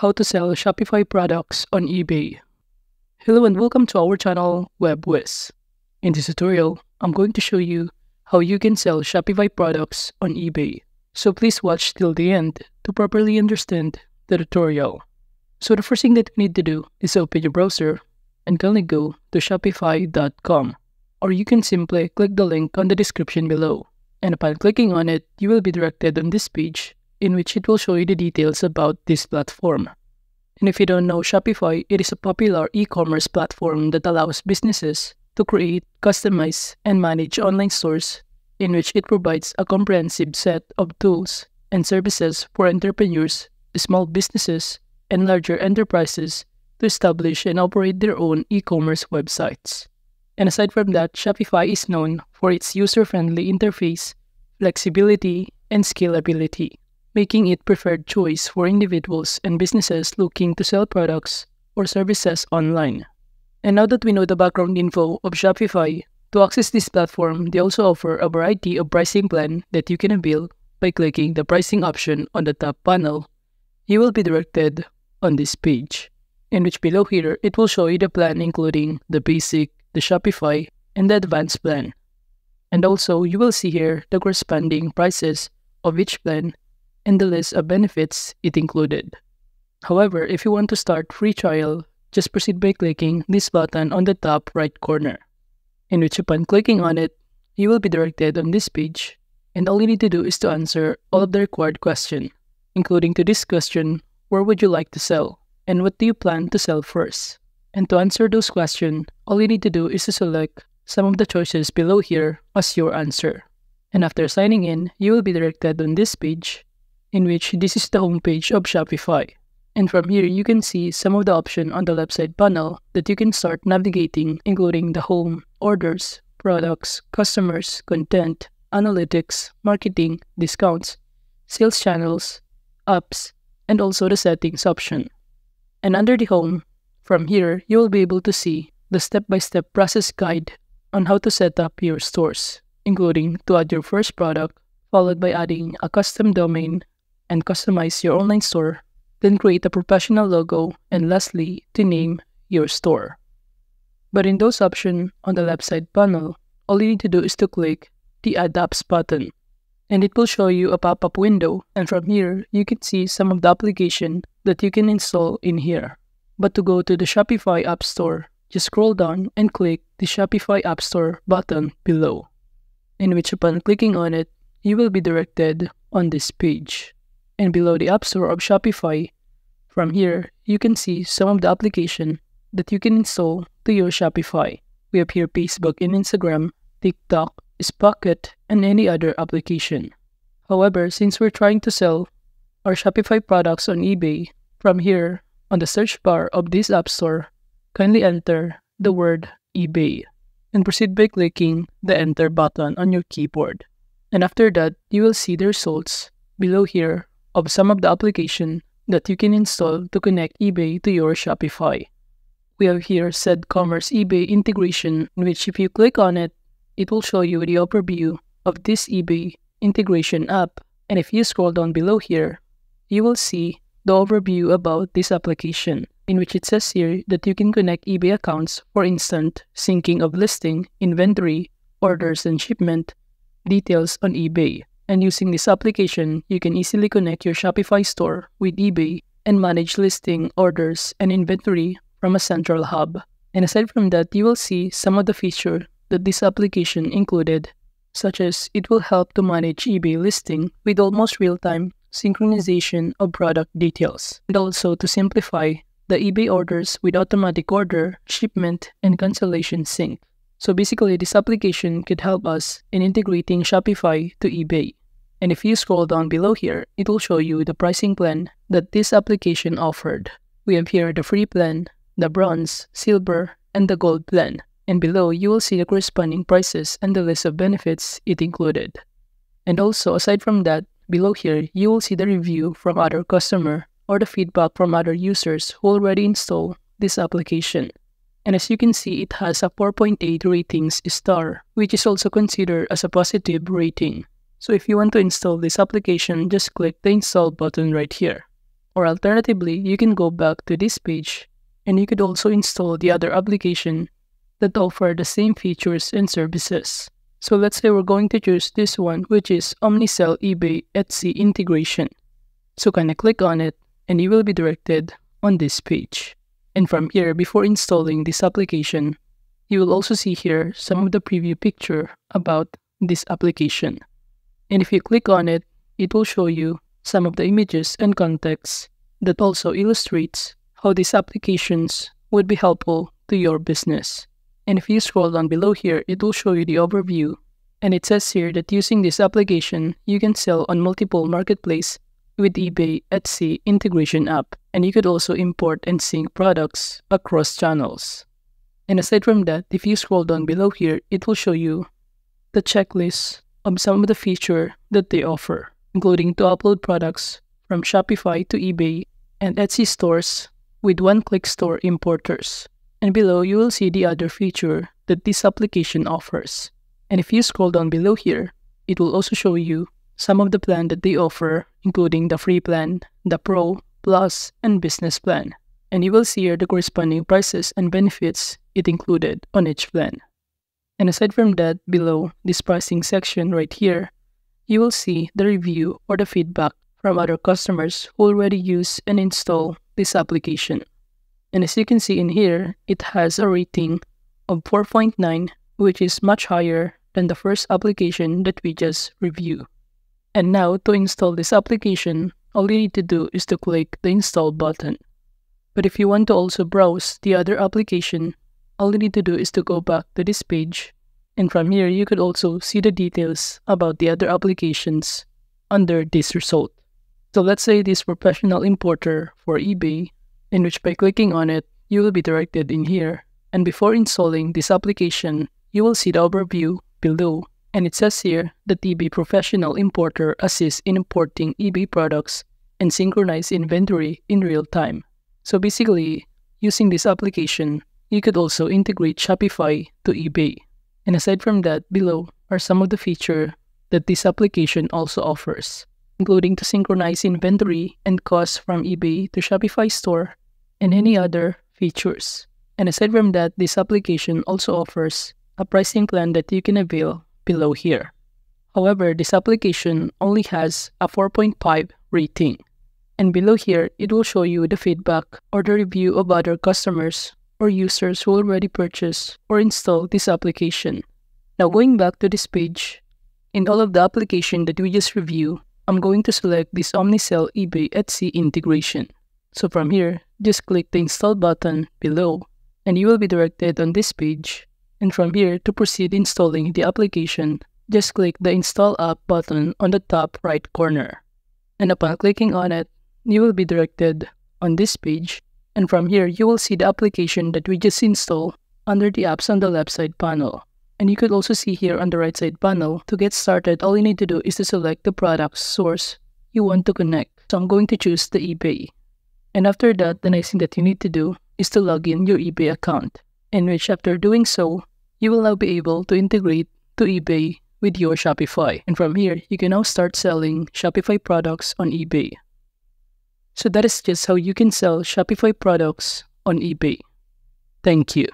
How to sell Shopify products on eBay. Hello and welcome to our channel Web Whizz. In this tutorial, I'm going to show you how you can sell Shopify products on eBay. So please watch till the end to properly understand the tutorial. So the first thing that you need to do is open your browser and kindly go to shopify.com or you can simply click the link on the description below. And upon clicking on it, you will be directed on this page in which it will show you the details about this platform. And if you don't know Shopify, it is a popular e-commerce platform that allows businesses to create, customize, and manage online stores in which it provides a comprehensive set of tools and services for entrepreneurs, small businesses, and larger enterprises to establish and operate their own e-commerce websites. And aside from that, Shopify is known for its user-friendly interface, flexibility, and scalability making it preferred choice for individuals and businesses looking to sell products or services online. And now that we know the background info of Shopify, to access this platform, they also offer a variety of pricing plan that you can avail by clicking the pricing option on the top panel. You will be directed on this page, in which below here, it will show you the plan including the basic, the Shopify, and the advanced plan. And also, you will see here the corresponding prices of each plan and the list of benefits it included. However, if you want to start free trial, just proceed by clicking this button on the top right corner, in which upon clicking on it, you will be directed on this page, and all you need to do is to answer all of the required questions, including to this question, where would you like to sell, and what do you plan to sell first? And to answer those questions, all you need to do is to select some of the choices below here as your answer. And after signing in, you will be directed on this page in which this is the homepage of Shopify. And from here, you can see some of the options on the left side panel that you can start navigating, including the home, orders, products, customers, content, analytics, marketing, discounts, sales channels, apps, and also the settings option. And under the home, from here, you will be able to see the step-by-step -step process guide on how to set up your stores, including to add your first product, followed by adding a custom domain and customize your online store, then create a professional logo, and lastly, to name your store. But in those options on the left side panel, all you need to do is to click the Add Apps button, and it will show you a pop-up window, and from here, you can see some of the application that you can install in here. But to go to the Shopify App Store, just scroll down and click the Shopify App Store button below, in which upon clicking on it, you will be directed on this page and below the App Store of Shopify. From here, you can see some of the application that you can install to your Shopify. We here Facebook and Instagram, TikTok, Spocket, and any other application. However, since we're trying to sell our Shopify products on eBay, from here, on the search bar of this App Store, kindly enter the word eBay and proceed by clicking the Enter button on your keyboard. And after that, you will see the results below here of some of the application that you can install to connect eBay to your Shopify. We have here CedCommerce eBay integration, in which if you click on it, it will show you the overview of this eBay integration app. And if you scroll down below here, you will see the overview about this application, in which it says here that you can connect eBay accounts for instant syncing of listing, inventory, orders, and shipment details on eBay. And using this application, you can easily connect your Shopify store with eBay and manage listing, orders, and inventory from a central hub. And aside from that, you will see some of the features that this application included, such as it will help to manage eBay listing with almost real-time synchronization of product details, and also to simplify the eBay orders with automatic order, shipment, and cancellation sync. So basically, this application could help us in integrating Shopify to eBay. And if you scroll down below here, it will show you the pricing plan that this application offered. We have here the free plan, the bronze, silver, and the gold plan. And below, you will see the corresponding prices and the list of benefits it included. And also, aside from that, below here, you will see the review from other customer or the feedback from other users who already installed this application. And as you can see, it has a 4.8 ratings star, which is also considered as a positive rating. So if you want to install this application, just click the install button right here. Or alternatively, you can go back to this page and you could also install the other application that offer the same features and services. So let's say we're going to choose this one, which is Omnisell eBay Etsy integration. So kind of click on it and you will be directed on this page. And from here, before installing this application, you will also see here some of the preview picture about this application. And if you click on it, it will show you some of the images and context that also illustrates how these applications would be helpful to your business. And if you scroll down below here, it will show you the overview. And it says here that using this application, you can sell on multiple marketplace with eBay Etsy integration app, and you could also import and sync products across channels. And aside from that, if you scroll down below here, it will show you the checklist of some of the feature that they offer, including to upload products from Shopify to eBay and Etsy stores with one-click store importers. And below, you will see the other feature that this application offers. And if you scroll down below here, it will also show you some of the plan that they offer, including the free plan, the pro, plus, and business plan. And you will see here the corresponding prices and benefits it included on each plan. And aside from that, below this pricing section right here, you will see the review or the feedback from other customers who already use and install this application. And as you can see in here, it has a rating of 4.9, which is much higher than the first application that we just reviewed. And now to install this application, all you need to do is to click the install button. But if you want to also browse the other application, all you need to do is to go back to this page. And from here, you could also see the details about the other applications under this result. So let's say this professional importer for eBay, in which by clicking on it, you will be directed in here. And before installing this application, you will see the overview below. And it says here that eBay Professional Importer assists in importing eBay products and synchronize inventory in real time. So basically, using this application, you could also integrate Shopify to eBay. And aside from that, below are some of the features that this application also offers including to synchronize inventory and costs from eBay to Shopify store, and any other features. And aside from that, this application also offers a pricing plan that you can avail below here. However, this application only has a 4.5 rating. And below here, it will show you the feedback or the review of other customers or users who already purchased or installed this application. Now going back to this page, in all of the application that we just reviewed, I'm going to select this Omnisell eBay Etsy integration. So from here, just click the install button below and you will be directed on this page. And from here, to proceed installing the application, just click the install app button on the top right corner. And upon clicking on it, you will be directed on this page. And from here, you will see the application that we just installed under the apps on the left side panel. And you could also see here on the right side panel, to get started, all you need to do is to select the product source you want to connect. So I'm going to choose the eBay. And after that, the next thing that you need to do is to log in your eBay account, in which after doing so, you will now be able to integrate to eBay with your Shopify. And from here, you can now start selling Shopify products on eBay. So that is just how you can sell Shopify products on eBay. Thank you.